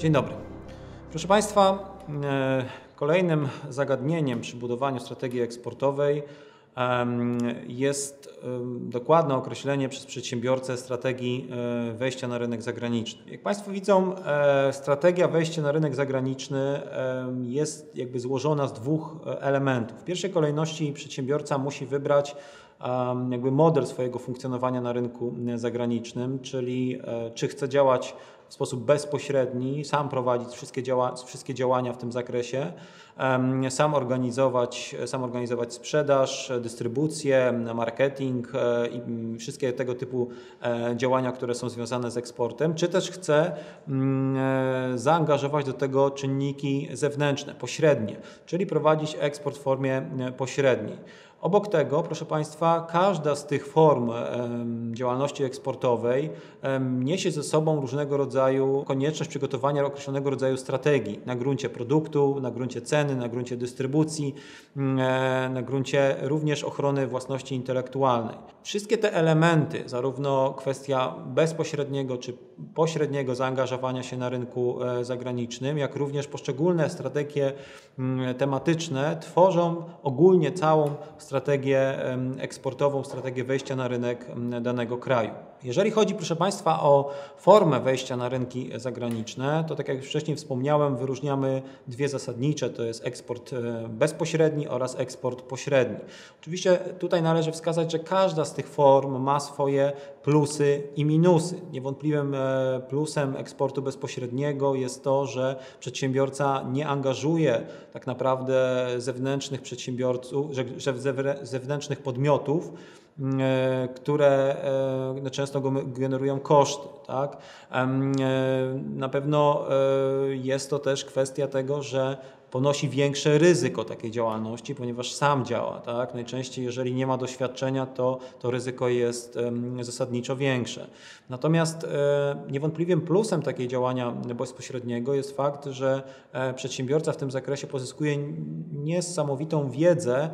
Dzień dobry. Proszę Państwa, e, kolejnym zagadnieniem przy budowaniu strategii eksportowej jest dokładne określenie przez przedsiębiorcę strategii e, wejścia na rynek zagraniczny. Jak Państwo widzą, e, strategia wejścia na rynek zagraniczny jest jakby złożona z dwóch elementów. W pierwszej kolejności przedsiębiorca musi wybrać jakby model swojego funkcjonowania na rynku zagranicznym, czyli czy chce działać w sposób bezpośredni, sam prowadzić wszystkie, działa, wszystkie działania w tym zakresie, sam organizować, sam organizować sprzedaż, dystrybucję, marketing e, i wszystkie tego typu e, działania, które są związane z eksportem, czy też chce mm, e, zaangażować do tego czynniki zewnętrzne, pośrednie, czyli prowadzić eksport w formie pośredniej. Obok tego, proszę Państwa, każda z tych form działalności eksportowej niesie ze sobą różnego rodzaju konieczność przygotowania określonego rodzaju strategii na gruncie produktu, na gruncie ceny, na gruncie dystrybucji, mm, e, na gruncie również ochrony własności intelektualnej. Wszystkie te elementy, zarówno kwestia bezpośredniego czy pośredniego zaangażowania się na rynku e, zagranicznym, jak również poszczególne strategie mm, tematyczne tworzą ogólnie całą strategię strategię eksportową, strategię wejścia na rynek danego kraju. Jeżeli chodzi, proszę Państwa, o formę wejścia na rynki zagraniczne, to tak jak wcześniej wspomniałem, wyróżniamy dwie zasadnicze, to jest eksport e, bezpośredni oraz eksport pośredni. Oczywiście tutaj należy wskazać, że każda z tych form ma swoje plusy i minusy. Niewątpliwym e, plusem eksportu bezpośredniego jest to, że przedsiębiorca nie angażuje tak naprawdę zewnętrznych przedsiębiorców, zewnętrznych podmiotów, które e, no, często generują koszty. Tak? E, na pewno jest to też kwestia tego, że ponosi większe ryzyko takiej działalności, ponieważ sam działa. Tak? Najczęściej, jeżeli nie ma doświadczenia, to, to ryzyko jest zasadniczo większe. Natomiast niewątpliwym plusem takiej działania bezpośredniego jest fakt, że przedsiębiorca w tym zakresie pozyskuje niesamowitą wiedzę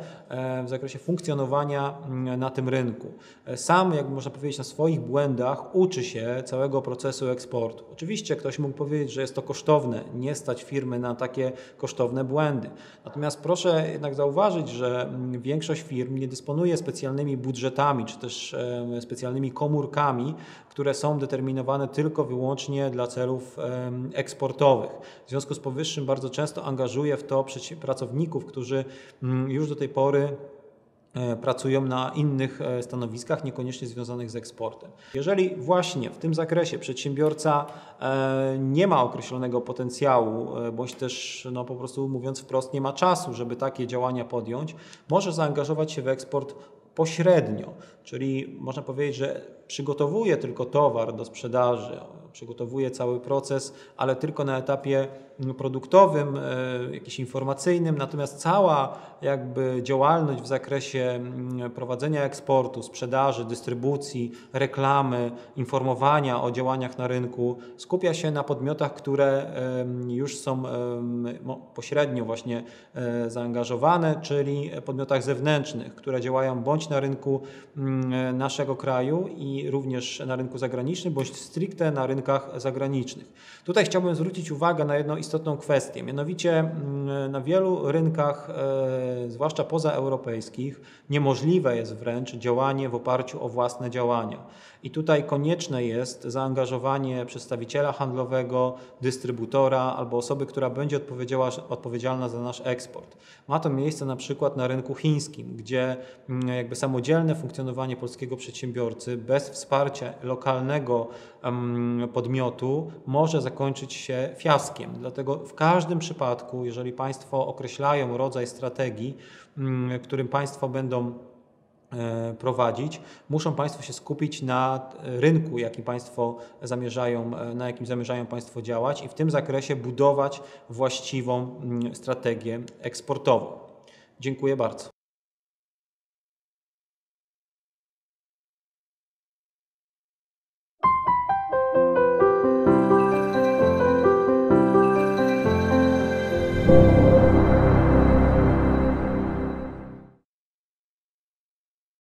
w zakresie funkcjonowania na tym rynku. Sam, jak można powiedzieć, na swoich błędach uczy się całego procesu eksportu. Oczywiście ktoś mógł powiedzieć, że jest to kosztowne, nie stać firmy na takie kosztowne błędy. Natomiast proszę jednak zauważyć, że większość firm nie dysponuje specjalnymi budżetami czy też specjalnymi komórkami, które są determinowane tylko wyłącznie dla celów eksportowych. W związku z powyższym bardzo często angażuje w to pracowników, którzy mm, już do tej pory pracują na innych e, stanowiskach, niekoniecznie związanych z eksportem. Jeżeli właśnie w tym zakresie przedsiębiorca e, nie ma określonego potencjału, bądź też no, po prostu mówiąc wprost nie ma czasu, żeby takie działania podjąć, może zaangażować się w eksport pośrednio, czyli można powiedzieć, że przygotowuje tylko towar do sprzedaży, przygotowuje cały proces, ale tylko na etapie produktowym, e, jakimś informacyjnym, natomiast cała jakby działalność w zakresie prowadzenia eksportu, sprzedaży, dystrybucji, reklamy, informowania o działaniach na rynku skupia się na podmiotach, które już są pośrednio właśnie e, zaangażowane, czyli podmiotach zewnętrznych, które działają bądź na rynku mm, naszego kraju i również na rynku zagranicznym, bądź stricte na rynkach zagranicznych. Tutaj chciałbym zwrócić uwagę na jedną istotną kwestię. Mianowicie mm, na wielu rynkach, e, zwłaszcza pozaeuropejskich, niemożliwe jest wręcz działanie w oparciu o własne działania. I tutaj konieczne jest zaangażowanie przedstawiciela handlowego, dystrybutora albo osoby, która będzie odpowiedzialna za nasz eksport. Ma to miejsce na przykład na rynku chińskim, gdzie mm, jakby samodzielne funkcjonowanie polskiego przedsiębiorcy bez wsparcia lokalnego podmiotu może zakończyć się fiaskiem. Dlatego w każdym przypadku, jeżeli Państwo określają rodzaj strategii, mm, którym Państwo będą e, prowadzić, muszą Państwo się skupić na rynku, jaki Państwo zamierzają, e, na jakim zamierzają Państwo działać i w tym zakresie budować właściwą mm, strategię eksportową. Dziękuję bardzo.